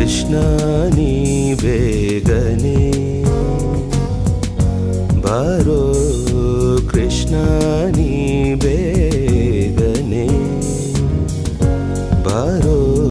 कृष्णनि वेगनी। भरु कृष्णनी वेदने भ